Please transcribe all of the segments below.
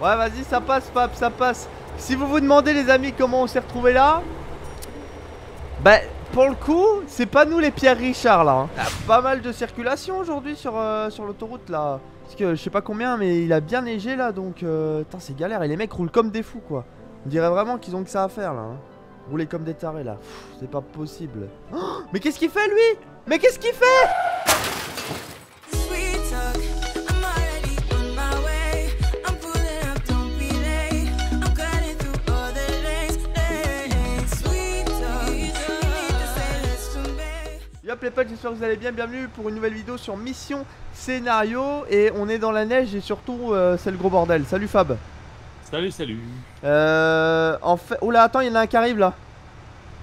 Ouais, vas-y, ça passe, Fab, ça passe. Si vous vous demandez, les amis, comment on s'est retrouvé là, bah, pour le coup, c'est pas nous les Pierre Richard là. Il y a pas mal de circulation aujourd'hui sur, euh, sur l'autoroute là. Parce que je sais pas combien, mais il a bien neigé là, donc euh, putain, c'est galère. Et les mecs roulent comme des fous quoi. On dirait vraiment qu'ils ont que ça à faire là. hein. Rouler comme des tarés là. C'est pas possible. Oh, mais qu'est-ce qu'il fait lui? Mais qu'est-ce qu'il fait? Les potes, j'espère que vous allez bien. Bienvenue pour une nouvelle vidéo sur Mission Scénario. Et on est dans la neige et surtout, euh, c'est le gros bordel. Salut Fab. Salut, salut. Euh. En fait. Oula, attends, il y en a un qui arrive là.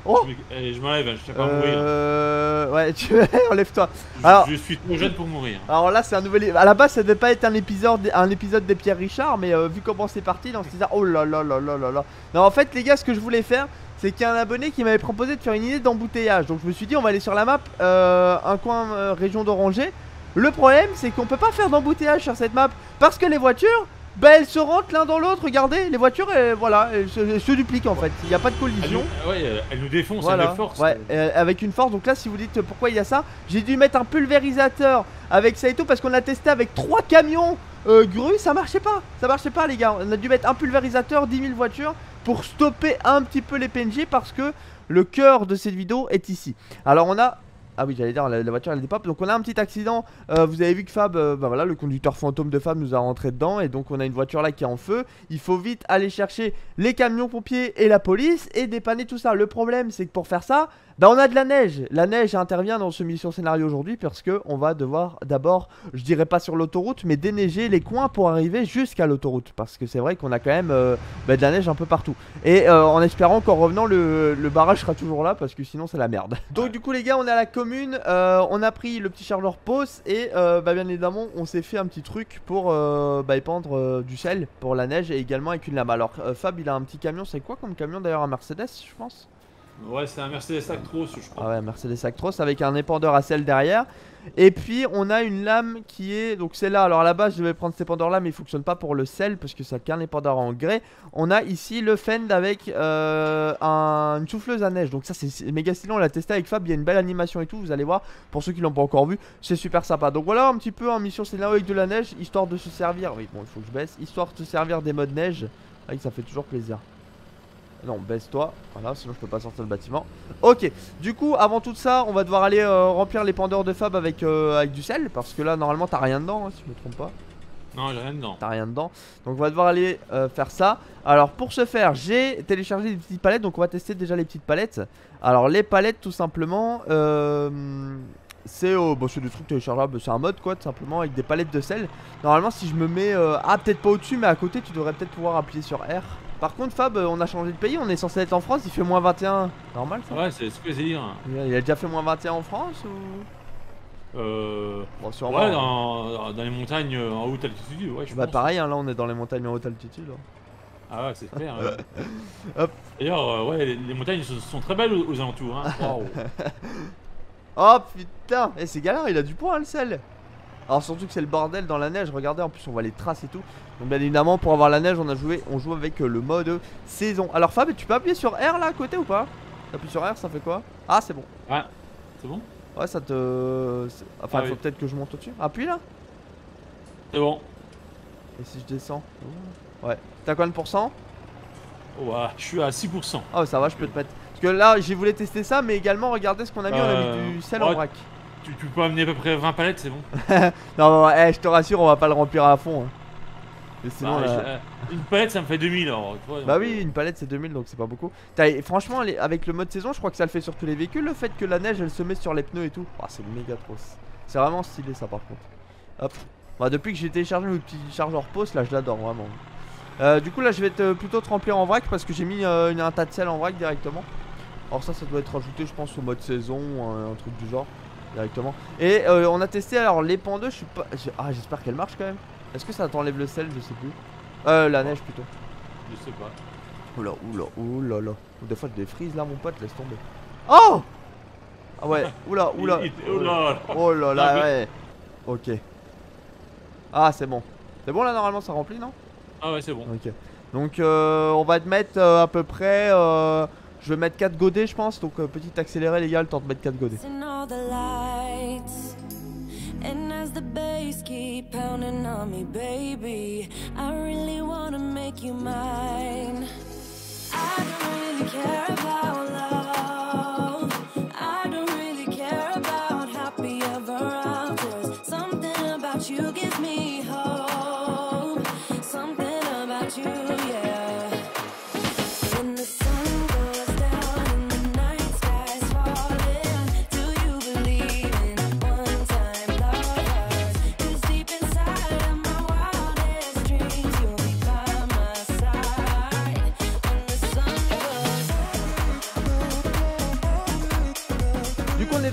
Oh Je eh, m'enlève, je sais pas mourir. Euh. Ouais, tu enlève-toi. Je- alors- Je suis trop jeune pour mourir. Alors là, c'est un nouvel. À la base, ça devait pas être un épisode, un épisode des Pierre Richard, mais euh, vu comment c'est parti, on se disait oh là là là là là là. Non, en fait, les gars, ce que je voulais faire, c'est qu'il y a un abonné qui m'avait proposé de faire une idée d'embouteillage. Donc je me suis dit, on va aller sur la map, euh, un coin euh, région d'Oranger. Le problème, c'est qu'on peut pas faire d'embouteillage sur cette map parce que les voitures. Bah elles se rentrent l'un dans l'autre, regardez, les voitures, euh, voilà, elles se, elles se dupliquent en fait, il n'y a pas de Elle collision. nous, ouais, euh, elle nous défonce, Voilà, elle nous force. ouais, euh, avec une force. Donc là, si vous dites pourquoi il y a ça, j'ai dû mettre un pulvérisateur avec ça et tout parce qu'on a testé avec trois camions euh, grues, ça marchait pas. Ça marchait pas, les gars. On a dû mettre un pulvérisateur, 10 000 voitures pour stopper un petit peu les PNJ parce que le cœur de cette vidéo est ici. Alors on a. Ah oui, j'allais dire, la, voiture elle dépape. Donc on a un petit accident. Euh, vous avez vu que Fab, euh, bah voilà, le conducteur fantôme de Fab nous a rentré dedans. Et donc on a une voiture là qui est en feu. Il faut vite aller chercher les camions pompiers et la police et dépanner tout ça. Le problème, c'est que pour faire ça, bah on a de la neige. La neige intervient dans ce mission scénario aujourd'hui parce que on va devoir d'abord, je dirais pas sur l'autoroute, mais déneiger les coins pour arriver jusqu'à l'autoroute. Parce que c'est vrai qu'on a quand même euh, bah, de la neige un peu partout. Et euh, en espérant qu'en revenant, le, barrage sera toujours là parce que sinon c'est la merde. Donc du coup les gars, on est à la commune, euh, on a pris le petit chargeur POS et bah, bien évidemment on s'est fait un petit truc pour bah, épandre du sel pour la neige et également avec une lame. Alors Fab il a un petit camion, c'est quoi comme camion d'ailleurs un Mercedes je pense? Ouais, c'est un Mercedes Actros, je crois. Ah ouais, Mercedes Actros avec un épandeur à sel derrière. Et puis on a une lame qui est donc c'est là. Alors à la base, je devais prendre cet épandeur là, mais il fonctionne pas pour le sel parce que ça qu'un épandeur en grès. On a ici le Fend avec euh, un- une souffleuse à neige. Donc ça c'est- c'est méga stylé. On l'a testé avec Fab. Il y a une belle animation et tout. Vous allez voir. Pour ceux qui l'ont pas encore vu, c'est super sympa. Donc voilà un petit peu en mission scénario avec de la neige, histoire de se servir. Oui, bon, il faut que je baisse. Histoire de se servir des modes neige. Ah, ça fait toujours plaisir. Non, baisse-toi. Voilà, sinon je peux pas sortir le bâtiment. Ok, du coup, avant tout ça, on va devoir aller euh, remplir les pendeurs de Fab avec, euh, avec du sel. Parce que là, normalement, t'as rien dedans, hein, si je me trompe pas. Non, j'ai rien dedans. T'as rien dedans. Donc, on va devoir aller euh, faire ça. Alors, pour ce faire, j'ai téléchargé des petites palettes. Donc, on va tester déjà les petites palettes. Alors, les palettes, tout simplement, c'est bon, c'est des trucs téléchargeables. C'est un mode, quoi, tout simplement, avec des palettes de sel. Normalement, si je me mets. ah, peut-être pas au-dessus, mais à côté, tu devrais peut-être pouvoir appuyer sur R. Par contre, Fab, euh, on a changé de pays. On est censé être en France. Il fait moins 21. Normal, ça Ouais, c'est ce que j'ai dit. hein. il a- déjà fait moins 21 en France ou? Euh. Bon, sûrement. Ouais, hein. dans, dans les montagnes euh, en haute altitude, ouais, je Bah pense. pareil, hein, là on est dans les montagnes en haute altitude. hein. Ah ouais, c'est clair. D'ailleurs, euh, ouais, les, les montagnes sont, sont très belles aux, aux alentours. Hein. Oh putain, et c'est galère, il a du poids hein, le sel. Alors surtout que c'est le bordel dans la neige, regardez en plus on voit les traces et tout. Donc bien évidemment pour avoir la neige on a joué, on joue avec euh, le mode saison. Alors Fab, tu peux appuyer sur R là à côté ou pas? T'appuies sur R, ça fait quoi? Ah c'est bon. C'est bon? Ouais ça te... Enfin Ah il faut oui. peut-être que je monte au-dessus. Appuie là C'est bon. Et si je descends? Ouais. T'as combien de pourcents? Oh, ouais, je suis à 6%. Oh ça va, je peux te mettre. Parce que là j'ai voulu tester ça mais également regardez ce qu'on a mis, on a Euh, mis du sel en ouais. vrac. Tu, tu peux amener à peu près 20 palettes, c'est bon. Non, non, eh, je te rassure, on va pas le remplir à fond. hein. Mais sinon, Bah, là- je- euh, une palette, ça me fait 2000 alors. tu vois, Bah oui, une palette c'est 2000 donc c'est pas beaucoup. Franchement, les- avec le mode saison, je crois que ça le fait sur tous les véhicules. Le fait que la neige elle se met sur les pneus et tout. Ah, c'est méga trop. C'est vraiment stylé ça par contre. Hop. Bah, depuis que j'ai téléchargé le petit chargeur post, là je l'adore vraiment. Euh, du coup, là je vais te, plutôt te remplir en vrac parce que j'ai mis euh, une- un tas de sel en vrac directement. Alors, ça, ça doit être ajouté, je pense, au mode saison un truc du genre directement. Et euh, on a testé alors les pendeuses, je suis pas. Ah, j'espère qu'elle marche quand même. Est-ce que ça t'enlève le sel Je sais plus. Euh, la neige plutôt. Je sais pas. Oula, oula, oula. Des fois, je défrise là, mon pote, laisse tomber. Oh Ah ouais, oula, oula. Oh là là. Ouais. Ok. Ah, c'est bon. C'est bon là, normalement, ça remplit, non? Ah ouais, c'est bon. Ok. Donc euh, on va te mettre euh, à peu près. euh, je vais mettre 4 godets, je pense. Donc euh, petit accéléré, les gars, le temps de mettre 4 godets.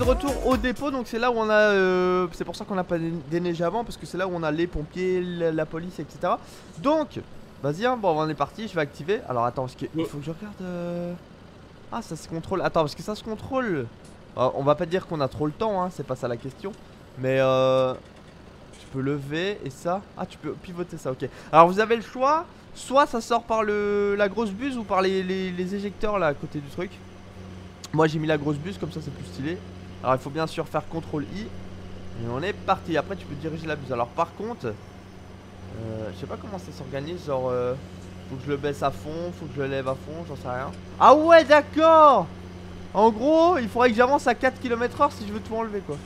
Retour au dépôt. Donc c'est là où on a. euh, c'est pour ça qu'on n'a pas dé- déneigé avant. Parce que c'est là où on a les pompiers, la, police, etc. Donc, vas-y, hein, bon, on est parti. Je vais activer. Alors attends, parce que- il faut que je regarde. euh, Ah, ça se contrôle. Attends, parce que ça se contrôle. On va pas dire qu'on a trop le temps, hein, c'est pas ça la question. Mais euh. Tu peux lever et ça. Ah, tu peux pivoter ça, ok. Alors vous avez le choix. Soit ça sort par le la grosse buse ou par les éjecteurs là à côté du truc. Moi j'ai mis la grosse buse comme ça c'est plus stylé. Alors il faut bien sûr faire CTRL I. Et on est parti. Après tu peux diriger la buse. Alors par contre, euh, je sais pas comment ça s'organise. Genre, euh, faut que je le baisse à fond, faut que je le lève à fond, j'en sais rien. Ah ouais, d'accord En gros, il faudrait que j'avance à 4 km/h si je veux tout enlever quoi.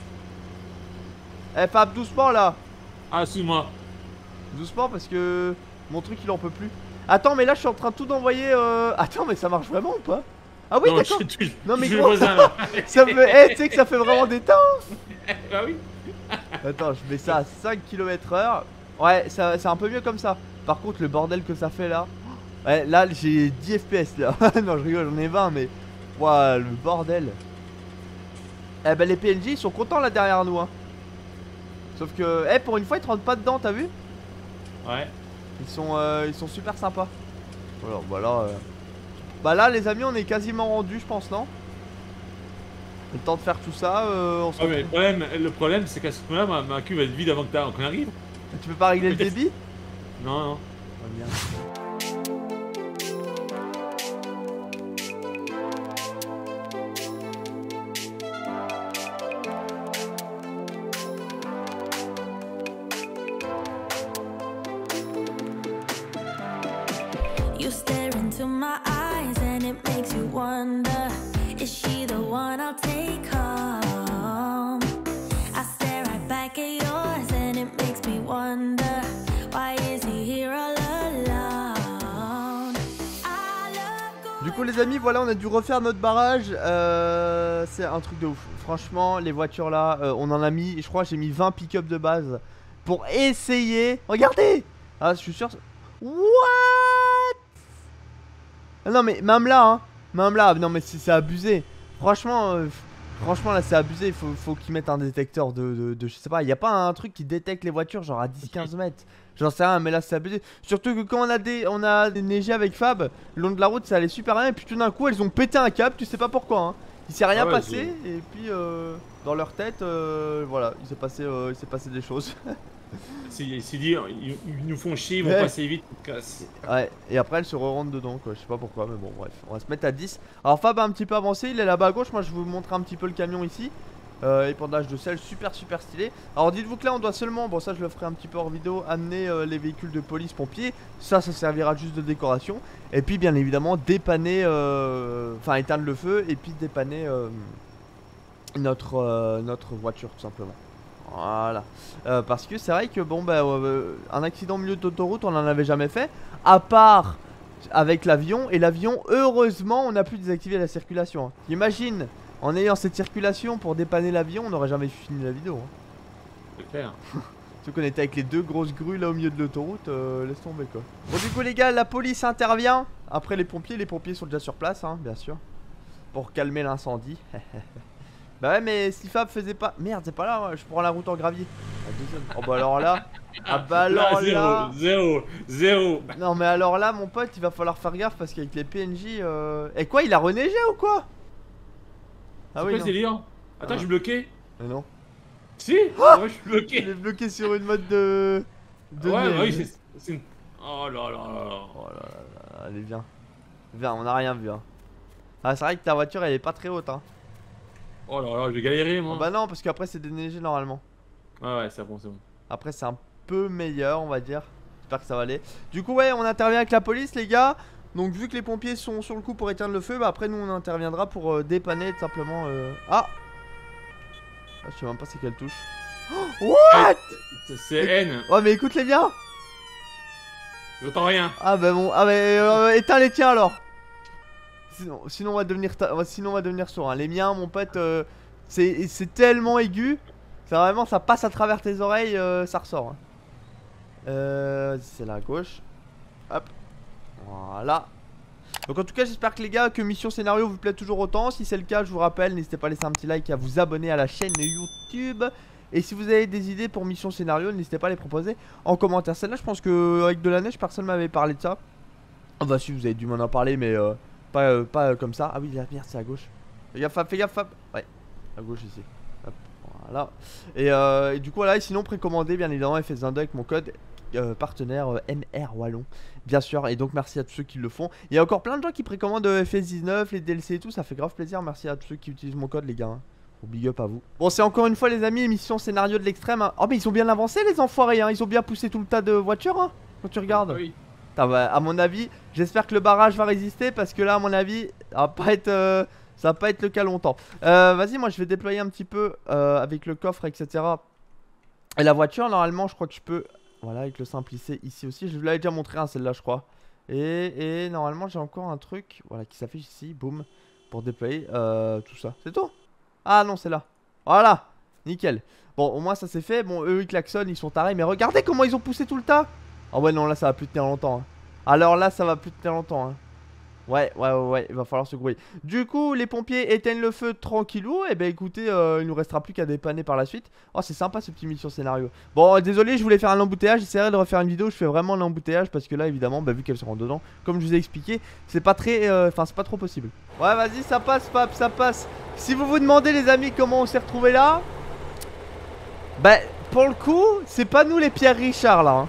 Eh Fab, doucement là Ah, excuse-moi. Doucement parce que mon truc il en peut plus. Attends, mais là je suis en train de tout d'envoyer. Euh... Attends, mais ça marche vraiment ou pas? Ah oui, d'accord Non, mais gros, là. Ça me. Eh, tu sais que ça fait vraiment des temps ah oui. Attends, je mets ça à 5 km/h. Ouais, ça- c'est un peu mieux comme ça. Par contre, le bordel que ça fait là. Ouais, là j'ai 10 FPS là. non, je rigole, j'en ai 20, mais. Ouah, le bordel. Eh ben, les PNJ ils sont contents là derrière nous. Hein. Sauf que, eh, pour une fois, ils te rentrent pas dedans, t'as vu? Ouais. Ils sont, euh, ils sont super sympas. Voilà, bah euh, Bah là, les amis, on est quasiment rendu, je pense, non? Le temps de faire tout ça, euh, on se Ah, mais le problème, le problème c'est qu'à ce moment-là, ma, ma queue va être vide avant qu'on arrive. Tu peux pas régler le débit? Non, non. You les amis, voilà, on a dû refaire notre barrage. Euh, c'est un truc de ouf. Franchement, les voitures là, euh, on en a mis, je crois, j'ai mis 20 pick-up de base pour essayer. Regardez Ah, je suis sûr. What? Ah Non, mais même là, hein, même là, non, mais c'est c'est abusé. Franchement, euh, franchement, là, c'est abusé. Il faut, faut qu'ils mettent un détecteur de, de, de- Je sais pas, il y a pas un truc qui détecte les voitures, genre à 10-15 mètres. J'en sais rien, mais là, c'est abusé. Surtout que quand on a, des, on a déneigé avec Fab, le long de la route, ça allait super bien. Et puis tout d'un coup, elles ont pété un câble, tu sais pas pourquoi. Hein. Il s'est rien Ah ouais, passé, et puis euh, dans leur tête, euh, voilà, il s'est passé, euh, il s'est passé des choses. C'est dit, ils, ils nous font chier, ils vont Ouais. passer vite, ils nous cassent. Ouais, et après elle se re-rentre dedans quoi, je sais pas pourquoi, mais bon bref, on va se mettre à 10. Alors Fab a un petit peu avancé, il est là-bas à gauche, moi je vous montrer un petit peu le camion ici. Euh, épandage de sel, super super stylé. Alors dites-vous que là on doit seulement, bon ça je le ferai un petit peu hors vidéo, amener euh, les véhicules de police pompiers. Ça, ça servira juste de décoration. Et puis bien évidemment dépanner, euh, enfin éteindre le feu et puis dépanner euh, notre, notre voiture tout simplement. Voilà. Euh, parce que c'est vrai que bon bah euh, un accident au milieu d'autoroute on n'en avait jamais fait. À part avec l'avion. Et l'avion, heureusement, on a pu désactiver la circulation. hein. Imagine, en ayant cette circulation pour dépanner l'avion, on n'aurait jamais fini la vidéo. Hein. C'est clair. Surtout qu'on était avec les deux grosses grues là au milieu de l'autoroute, euh, laisse tomber quoi. Bon du coup les gars, la police intervient. Après les pompiers, les pompiers sont déjà sur place, hein, bien sûr. Pour calmer l'incendie. bah ouais mais si Fab faisait pas... Merde c'est pas là, je prends la route en gravier. Deuxième. Oh bah alors là... Ah bah alors là... zéro, zéro, zéro. Non mais alors là mon pote il va falloir faire gaffe parce qu'avec les PNJ... Euh... Et quoi il a reneigé ou quoi? Ah C'est oui quoi non. ce délire Attends, Ah. je suis bloqué. Mais non. Si? Ouais, je suis Il bloqué. est bloqué sur une mode de... de Ouais, ouais, oui, c'est- c'est une... Oh là là là. Oh là là là, allez viens. Viens, on a rien vu hein. Ah c'est vrai que ta voiture elle est pas très haute hein. Oh là là, je vais galérer moi. Oh, bah non parce qu'après c'est déneigé normalement. Ouais, ouais, c'est bon, c'est bon. Après c'est un peu meilleur on va dire. J'espère que ça va aller. Du coup ouais on intervient avec la police les gars. Donc vu que les pompiers sont sur le coup pour éteindre le feu, bah après nous on interviendra pour euh, dépanner tout simplement. euh, Ah Ah, Je sais même pas c'est quelle touche. Oh, What? C'est- N. Ouais mais écoute les biens J'entends rien. Ah bah bon, ah bah euh, éteins les tiens alors Sinon, on va devenir sinon on va devenir sourd hein. Les miens mon pote euh, c'est tellement aigu Ça vraiment ça passe à travers tes oreilles euh, ça ressort hein. Euh c'est là à gauche Hop Voilà donc en tout cas j'espère que les gars que Mission Scénario vous plaît toujours autant Si c'est le cas je vous rappelle n'hésitez pas à laisser un petit like et à vous abonner à la chaîne YouTube Et si vous avez des idées pour Mission Scénario n'hésitez pas à les proposer en commentaire. Celle-là, je pense que avec de la neige, personne m'avait parlé de ça. Bah si, vous avez dû m'en en parler, mais euh, pas, euh, pas euh, comme ça. Ah oui, la merde, c'est à gauche. Fais gaffe, fais gaffe, Fab. Ouais, à gauche ici. Hop, voilà. Et, euh, et du coup, voilà, et sinon précommandez bien évidemment FS22 avec mon code euh, partenaire euh, MR Wallon. Bien sûr, et donc merci à tous ceux qui le font. Il y a encore plein de gens qui précommandent euh, FS19, les DLC et tout, ça fait grave plaisir. Merci à tous ceux qui utilisent mon code, les gars. hein. Big up à vous. Bon, c'est encore une fois, les amis, émission scénario de l'extrême. hein. Oh, mais ils ont bien avancé, les enfoirés. Hein. Ils ont bien poussé tout le tas de voitures. Hein, quand tu regardes. Oui. Bah, à mon avis, j'espère que le barrage va résister parce que là, à mon avis, ça va pas être, euh, ça va pas être le cas longtemps. Euh, Vas-y, moi, je vais déployer un petit peu euh, avec le coffre, etc. Et la voiture, normalement, je crois que je peux. Voilà, avec le simplissé ici aussi. Je vous l'avais déjà montré, hein, celle-là, je crois. Et, normalement, j'ai encore un truc, voilà, qui s'affiche ici, boum, pour déployer euh, tout ça. C'est tout? Ah non, c'est là. Voilà, nickel. Bon, au moins ça c'est fait. Bon, eux ils klaxonnent, ils sont tarés, mais regardez comment ils ont poussé tout le tas. Ah ouais, non, là ça va plus tenir longtemps. hein. Alors là, ça va plus tenir longtemps. hein. Ouais, ouais, ouais, ouais, il va falloir se grouiller. Du coup, les pompiers éteignent le feu tranquillou. Et ben écoutez, euh, il nous restera plus qu'à dépanner par la suite. Oh, c'est sympa ce petit mission scénario. Bon, désolé, je voulais faire un embouteillage. J'essaierai de refaire une vidéo. Je fais vraiment l'embouteillage parce que là, évidemment, bah, vu qu'elles seront dedans, comme je vous ai expliqué, c'est pas très. euh, Enfin, c'est pas trop possible. Ouais, vas-y, ça passe, Pap, ça passe. Si vous vous demandez, les amis, comment on s'est retrouvé là, bah, pour le coup, c'est pas nous les Pierre Richard là. hein.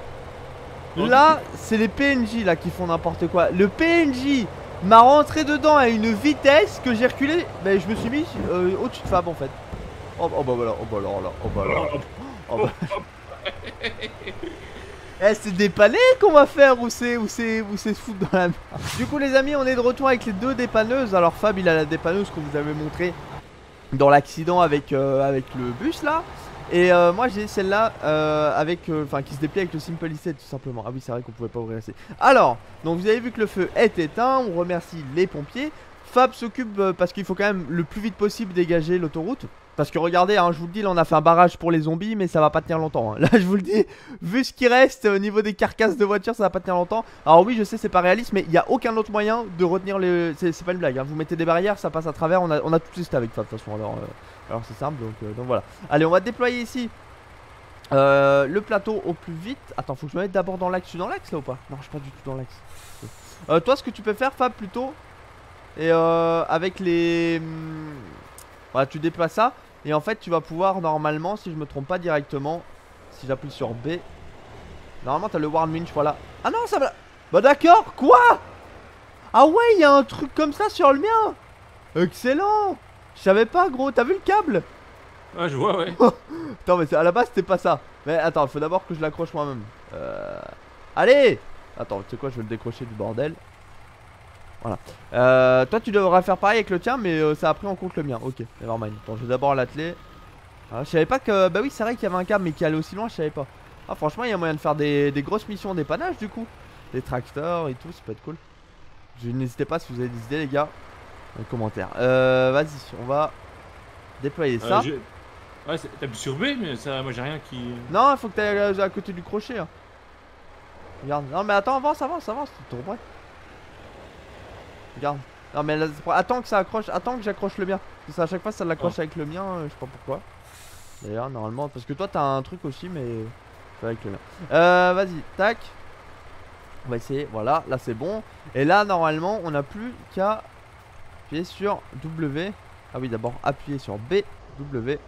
Là, c'est les PNJ là qui font n'importe quoi. Le PNJ m'a rentré dedans à une vitesse que j'ai reculé. Bah, je me suis mis euh, au-dessus de Fab en fait. Oh, oh bah voilà, oh bah là, là, oh bah là. Oh bah. Eh, c'est dépanné qu'on va faire ou c'est ou c'est ou c'est foutre dans la merde. Du coup, les amis, on est de retour avec les deux dépanneuses. Alors Fab, il a la dépanneuse qu'on vous avait montré dans l'accident avec euh, avec le bus là. Et euh, moi j'ai celle-là euh, avec, euh, enfin qui se déplie avec le Simple Reset tout simplement. Ah oui c'est vrai qu'on pouvait pas ouvrir assez. Alors, donc vous avez vu que le feu est éteint, on remercie les pompiers. Fab s'occupe euh, parce qu'il faut quand même le plus vite possible dégager l'autoroute. Parce que regardez, hein, je vous le dis, là on a fait un barrage pour les zombies, mais ça va pas tenir longtemps. hein. Là je vous le dis, vu ce qui reste au niveau des carcasses de voitures, ça va pas tenir longtemps. Alors oui, je sais, c'est pas réaliste, mais il y a aucun autre moyen de retenir les. C'est pas une blague, hein. vous mettez des barrières, ça passe à travers. On a, on a tout testé avec Fab de toute façon. Alors, euh, alors c'est simple, donc, euh, donc voilà. Allez, on va déployer ici euh, le plateau au plus vite. Attends, faut que je me mette d'abord dans l'axe. Je suis dans l'axe là ou pas? Non, je suis pas du tout dans l'axe. Euh, toi, ce que tu peux faire, Fab, plutôt. Et euh, avec les. hum, Voilà, tu déploies ça. Et en fait, tu vas pouvoir normalement, si je me trompe pas directement, si j'appuie sur B. Normalement, t'as le Warn Winch, voilà. Ah non, ça va. Bah d'accord, quoi? Ah ouais, il y a un truc comme ça sur le mien. Excellent. Je savais pas, gros. T'as vu le câble? Ouais, je vois, ouais. Attends, mais à la base, c'était pas ça. Mais attends, faut d'abord que je l'accroche moi-même. Euh... Allez Attends, tu sais quoi, je vais le décrocher du bordel. Voilà. Euh, toi, tu devras faire pareil avec le tien, mais euh, ça a pris en compte le mien. Ok, nevermind. Attends, je vais d'abord l'atteler. Ah, je savais pas que. Bah oui, c'est vrai qu'il y avait un câble, mais qui allait aussi loin, je savais pas. Ah, franchement, il y a moyen de faire des, des grosses missions d'épanage du coup. Des tracteurs et tout, ça peut être cool. Je- N'hésitez pas si vous avez des idées, les gars, les commentaires. Euh, vas-y, on va déployer ça. Euh, je- Ouais, t'appuies sur B, mais ça, moi j'ai rien qui. Non, il faut que tu ailles à côté du crochet. hein. Regarde. Non, mais attends, avance, avance, avance. Trop près. Regarde. Non, mais là, attends que ça accroche. Attends que j'accroche le mien. Parce que à chaque fois, ça l'accroche Oh. avec le mien. euh, je sais pas pourquoi. D'ailleurs, normalement. Parce que toi, t'as un truc aussi, mais. C'est avec le mien. Euh, vas-y, tac. On va essayer. Voilà, là, c'est bon. Et là, normalement, on n'a plus qu'à sur W. Ah oui, d'abord, appuyer sur B, W.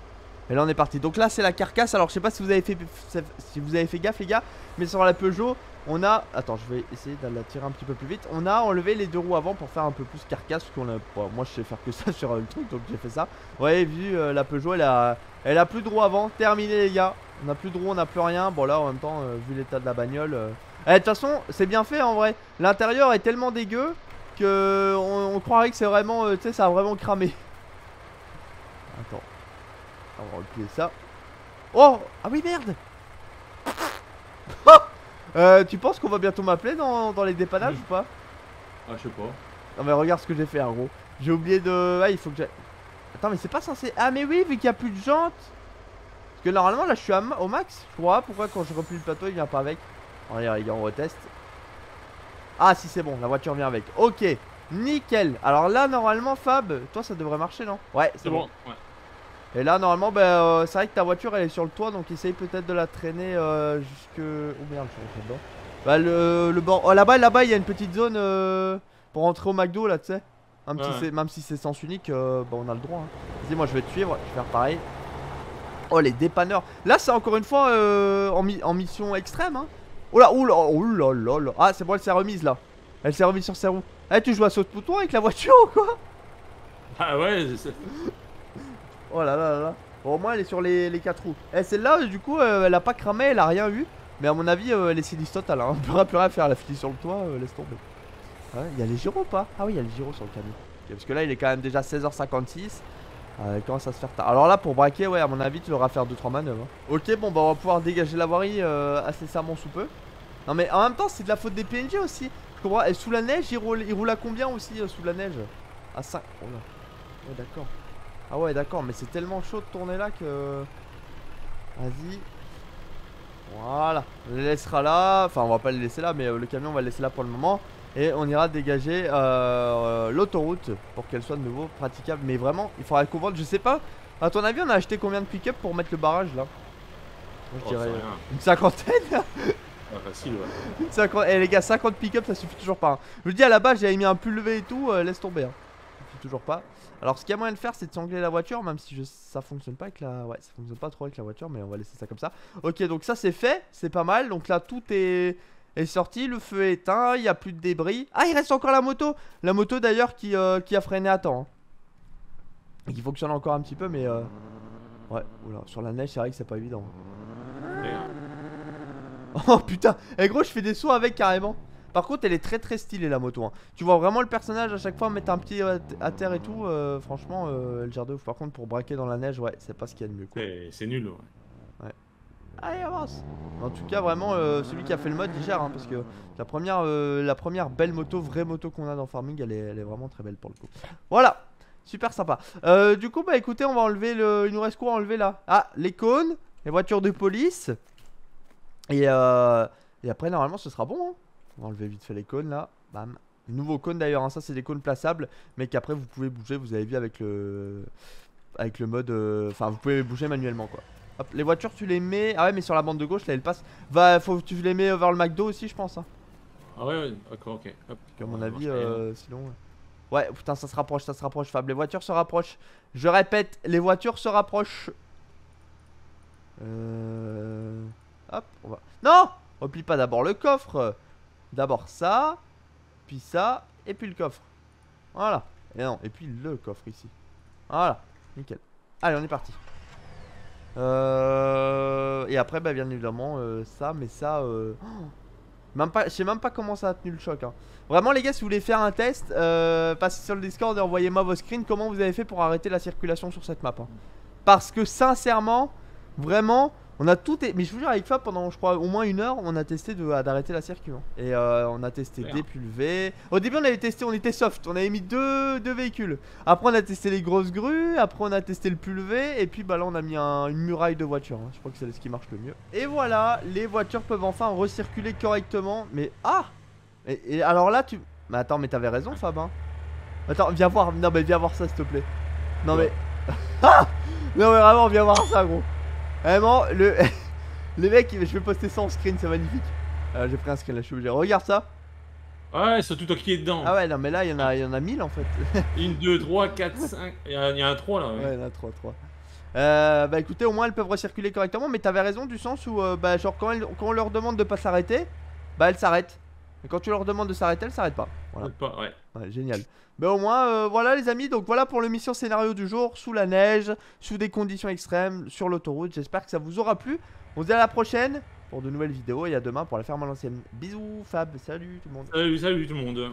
Et là on est parti. Donc là c'est la carcasse. Alors je sais pas si vous avez fait si vous avez fait gaffe les gars, mais sur la Peugeot, On a. Attends, je vais essayer de la tirer un petit peu plus vite. On a enlevé les deux roues avant pour faire un peu plus carcasse. Qu'on a. moi, je sais faire que ça sur le truc, donc j'ai fait ça. Ouais, vu euh, la Peugeot, elle a, elle a plus de roues avant. Terminé, les gars. On a plus de roues, on a plus rien. Bon, là, en même temps, euh, vu l'état de la bagnole. euh, eh, De toute façon, c'est bien fait en vrai. L'intérieur est tellement dégueu que on, on croirait que c'est vraiment. euh, tu sais, ça a vraiment cramé. Attends. On va replier ça. Oh Ah oui, merde Euh, tu penses qu'on va bientôt m'appeler dans, dans les dépannages Oui. ou pas? Ah, je sais pas. Non mais regarde ce que j'ai fait en gros. J'ai oublié de... Ah il faut que j'ai... Attends mais c'est pas censé... Ah mais oui vu qu'il y a plus de jantes Parce que normalement là je suis à ma- au max. Je crois pourquoi quand je replie le plateau il vient pas avec? Allez les gars on reteste. Ah si c'est bon la voiture vient avec. Ok nickel. Alors là normalement Fab, toi ça devrait marcher non? Ouais C'est bon. Ouais. Et là normalement bah, euh, c'est vrai que ta voiture elle est sur le toit donc essaye peut-être de la traîner euh, jusque... Oh merde je suis dedans. Bah le, le bord... Oh là-bas là-bas il y a une petite zone euh, pour rentrer au McDo là tu sais. Même, si Ouais. même si c'est sens unique, bah, on a le droit. hein. Vas-y moi je vais te suivre, je vais faire pareil. Oh les dépanneurs. Là c'est encore une fois euh, en, mi- en mission extrême hein. Oh là, oh là, oh là là là. Ah c'est bon elle s'est remise là. Elle s'est remise sur ses roues. Eh tu joues à saute-pouton avec la voiture ou quoi? Ah ouais, c'est- Oh là là là là. Bon, au moins elle est sur les, les 4 roues. Et celle-là, du coup, euh, elle a pas cramé, elle a rien eu. Mais à mon avis, euh, elle est sinistre totale. Hein. Plus rien, plus rien à faire. Elle a fini sur le toit, euh, laisse tomber. Ouais, il y a les gyros ou pas? Ah oui, il y a les gyros sur le camion. Parce que là, il est quand même déjà 16h56. Euh, il commence à se faire tard. Alors là, pour braquer, ouais, à mon avis, tu devras faire 2-3 manœuvres. hein. Ok, bon, bah, on va pouvoir dégager la voirie euh, incessamment sous peu. Non, mais en même temps, c'est de la faute des PNG aussi. Je comprends. Et sous la neige, il roule, il roule à combien aussi euh, sous la neige? À 5. Oh là. Ouais, d'accord. Ah ouais d'accord mais c'est tellement chaud de tourner là que Vas-y Voilà On les laissera là Enfin on va pas les laisser là mais euh, le camion on va le laisser là pour le moment Et on ira dégager euh, euh, l'autoroute Pour qu'elle soit de nouveau praticable. Mais vraiment il faudra qu'on vende. Je sais pas. À ton avis on a acheté combien de pick-up pour mettre le barrage là? Moi, Je Oh, dirais une cinquantaine. Ah, facile, ouais. Eh les gars 50 pick-up ça suffit toujours pas hein. Je vous dis à la base j'avais mis un pull levé et tout euh, Laisse tomber hein. Ça suffit toujours pas. Alors ce qu'il y a moyen de faire c'est de sangler la voiture même si je, ça fonctionne pas avec la ouais ça fonctionne pas trop avec la voiture mais on va laisser ça comme ça. Ok donc ça c'est fait, c'est pas mal. Donc là tout est, est sorti, le feu est éteint, il y a plus de débris. Ah il reste encore la moto, la moto d'ailleurs qui, euh, qui a freiné à temps. hein. Et qui fonctionne encore un petit peu mais euh, ouais oula, sur la neige c'est vrai que c'est pas évident. Oh putain, et gros je fais des sauts avec carrément. Par contre elle est très très stylée la moto. hein. Tu vois vraiment le personnage à chaque fois mettre un pied à, terre et tout. euh, franchement euh, elle gère de ouf. Par contre pour braquer dans la neige ouais c'est pas ce qu'il y a de mieux. C'est- C'est nul, ouais. Allez avance. En tout cas vraiment euh, celui qui a fait le mode il hein, parce que la première, euh, la première belle moto, vraie moto qu'on a dans Farming elle est, vraiment très belle pour le coup. Voilà. Super sympa. Euh, du coup bah écoutez on va enlever le... Il nous reste quoi à enlever là? Ah les cônes, les voitures de police. Et, après normalement ce sera bon. hein. On va enlever vite fait les cônes là. Bam. Nouveau cône d'ailleurs, hein, ça c'est des cônes plaçables, mais qu'après vous pouvez bouger, vous avez vu avec le avec le mode enfin vous pouvez bouger manuellement quoi. Hop, les voitures tu les mets ah ouais mais sur la bande de gauche là elle passe va faut tu les mets vers le McDo aussi je pense hein. Ah ouais, ouais, d'accord, ok. Hop. Qu'à mon avis bien. euh, sinon ouais. Ouais, putain ça se rapproche, ça se rapproche Fab, les voitures se rapprochent. Je répète, les voitures se rapprochent. Euh hop, on va Non Replie pas d'abord le coffre. D'abord ça, puis ça et puis le coffre. Voilà. Et non, et puis le coffre ici. Voilà, nickel. Allez, on est parti. Euh, et après, bah, bien évidemment, euh, ça, mais ça, euh, même pas, je sais même pas comment ça a tenu le choc. hein. Vraiment, les gars, si vous voulez faire un test, passez sur le Discord et envoyez-moi vos screens. Comment vous avez fait pour arrêter la circulation sur cette map hein. Parce que sincèrement, vraiment, on a tout. Mais je vous jure, avec Fab, pendant je crois au moins une heure, on a testé de- d'arrêter la circulation. Et euh, on a testé Clair. dépulvé. Au début, on avait testé, on était soft. On avait mis deux, deux véhicules. Après, on a testé les grosses grues. Après, on a testé le pulvé. Et puis, bah là, on a mis un- une muraille de voitures. hein. Je crois que c'est ce qui marche le mieux. Et voilà, les voitures peuvent enfin recirculer correctement. Mais ah et, et alors là, tu. Mais attends, mais t'avais raison, Fab. Hein. Attends, viens voir. Non, mais viens voir ça, s'il te plaît. Non, mais. ah Non, mais vraiment, viens voir ça, gros. Vraiment, le. Les mecs, je vais poster ça en screen, c'est magnifique. Euh, J'ai pris un screen là, je suis obligé. Regarde ça. Ouais, surtout toi qui es dedans. Ah ouais, non, mais là, il y en a, il y en a 1000 en fait. Une, deux, trois, quatre, cinq. Il y, a un 3 là. ouais. Ouais, il y en a 3, 3. Euh, bah écoutez, au moins elles peuvent recirculer correctement, mais t'avais raison du sens où, euh, bah, genre, quand, elles- quand on leur demande de pas s'arrêter, bah elles s'arrêtent. Et quand tu leur demandes de s'arrêter, elles s'arrêtent pas. Voilà. Pas- ouais. Ouais, génial. Mais au moins, euh, voilà les amis, donc voilà pour le mission scénario du jour, sous la neige, sous des conditions extrêmes, sur l'autoroute. J'espère que ça vous aura plu. On se dit à la prochaine pour de nouvelles vidéos et à demain pour la ferme à l'ancienne. Bisous Fab, salut tout le monde. Salut, salut tout le monde.